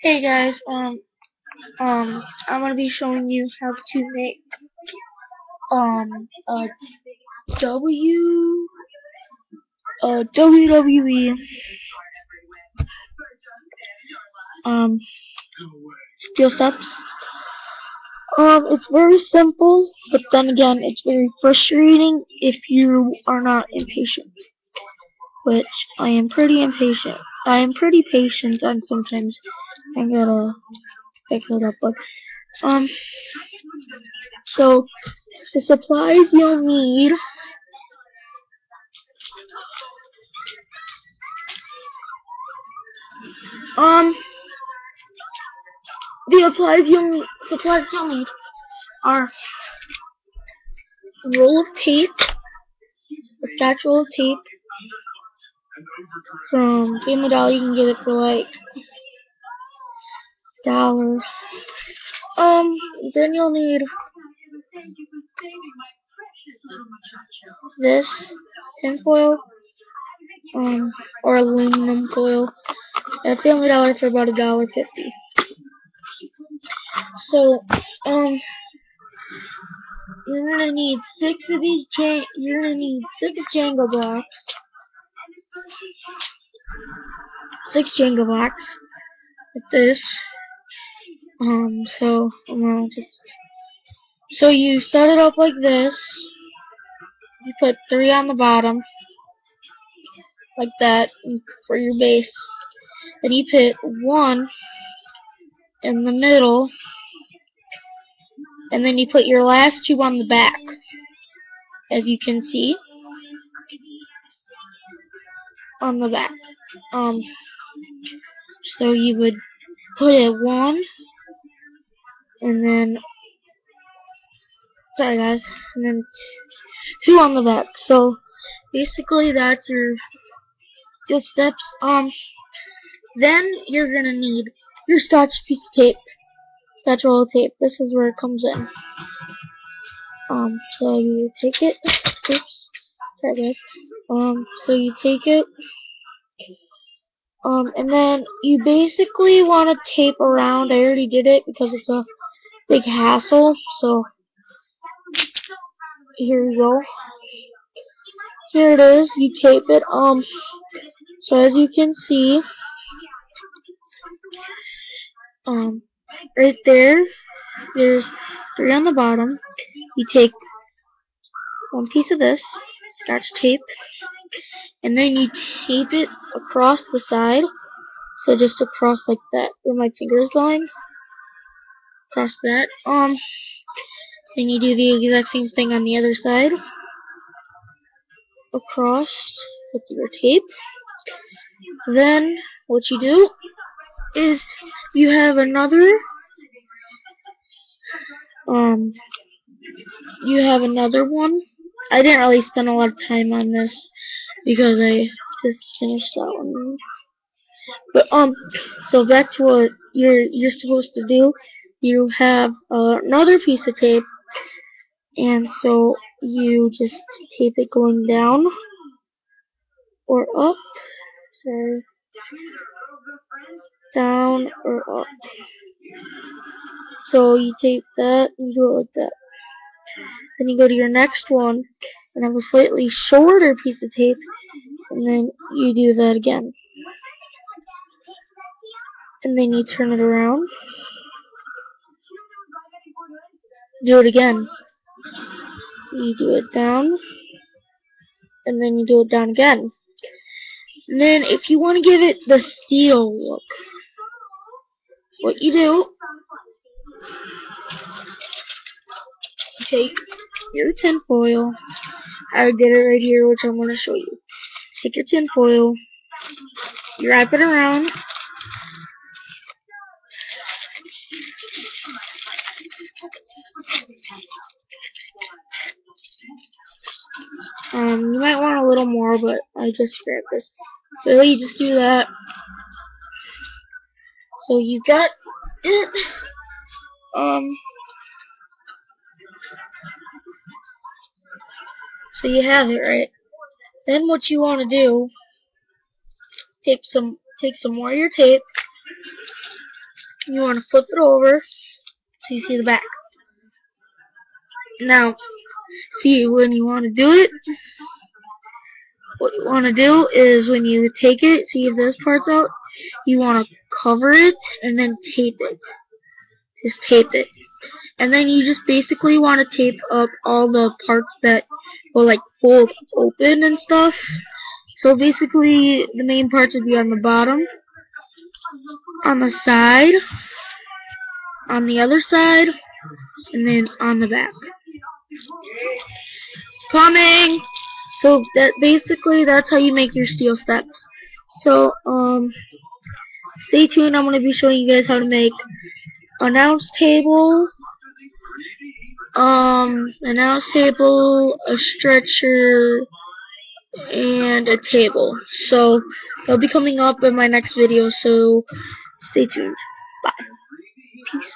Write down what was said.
Hey guys, um, um, I'm gonna be showing you how to make, um, a W, a WWE, um, steel steps. Um, it's very simple, but then again, it's very frustrating if you are not impatient. Which, I am pretty impatient. I am pretty patient, and sometimes I gotta pick it up, but, um, so, the supplies you'll need um the supplies you'll need, supplies you'll need are roll of tape, a scotch roll of tape from Family Dollar. You can get it for like dollar. Um, then you'll need this tinfoil, um, or aluminum foil at Family Dollar for about a dollar fifty. So, um, you're gonna need six of these. You're gonna need six Jenga blocks. Six Jenga blocks. Like this. Um, so, well, just. So you start it up like this. You put three on the bottom. Like that, for your base. Then you put one in the middle and then you put your last two on the back as you can see on the back um so you would put it one and then sorry guys and then two on the back so basically that's your steel steps um then you're gonna need your scotch piece of tape scotch roll tape. This is where it comes in. Um, so you take it. Oops. Sorry guys. Um, so you take it. Um, and then you basically want to tape around. I already did it because it's a big hassle. So here we go. Here it is. You tape it. Um, so as you can see, um, right there, there's three on the bottom. You take one piece of this, scotch tape, and then you tape it across the side. So just across like that, where my finger is going. Across that. Um, then you do the exact same thing on the other side. Across with your tape. Then, what you do is you have another um, you have another one. I didn't really spend a lot of time on this because I just finished that one. But um, so to what you're you're supposed to do. You have uh, another piece of tape, and so you just tape it going down or up. Sorry, down or up. So you tape that and do it like that. Then you go to your next one and have a slightly shorter piece of tape and then you do that again. And then you turn it around. Do it again. You do it down and then you do it down again. And then if you want to give it the steel look, what you do take your tinfoil. I did it right here, which I'm going to show you. Take your tinfoil, you wrap it around, Um, you might want a little more, but I just grabbed this. So you just do that. So you got it. Um, So you have it, right? Then what you want to do, take some take some more of your tape, you want to flip it over so you see the back. Now, see when you want to do it, what you want to do is when you take it, see if this part's out, you want to cover it and then tape it. Just tape it. And then you just basically want to tape up all the parts that will like fold open and stuff. So basically the main parts would be on the bottom, on the side, on the other side, and then on the back. Plumbing! So that basically that's how you make your steel steps. So um stay tuned, I'm gonna be showing you guys how to make announce table, um announce table, a stretcher, and a table. So they'll be coming up in my next video, so stay tuned. Bye. Peace.